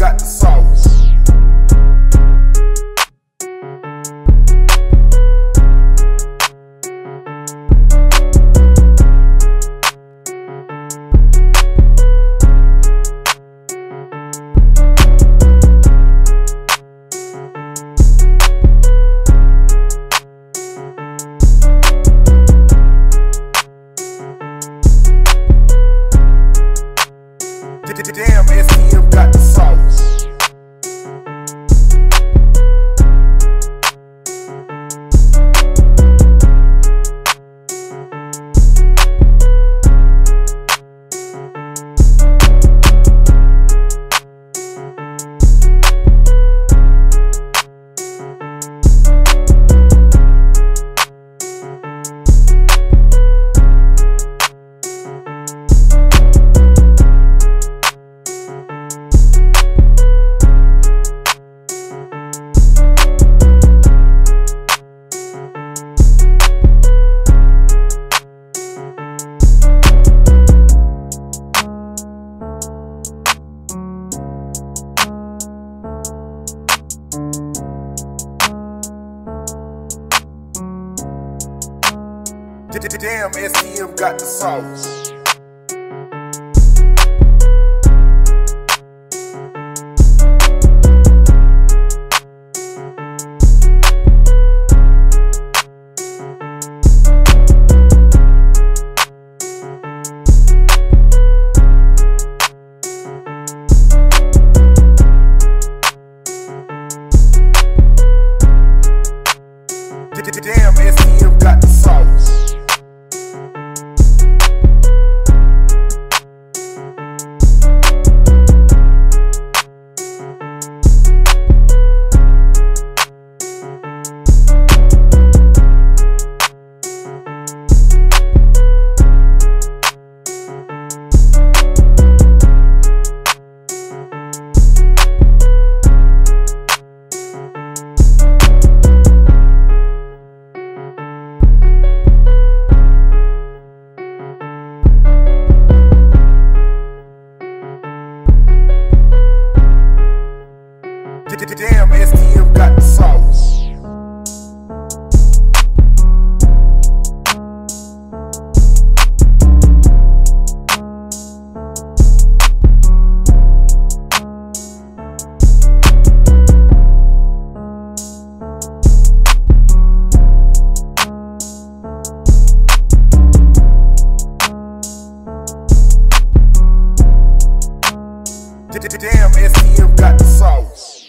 got the sauce. Damn, Damn, STM got the sauce. Damn, STM got the sauce. Damn, STM got the sauce. Damn, STM got the sauce.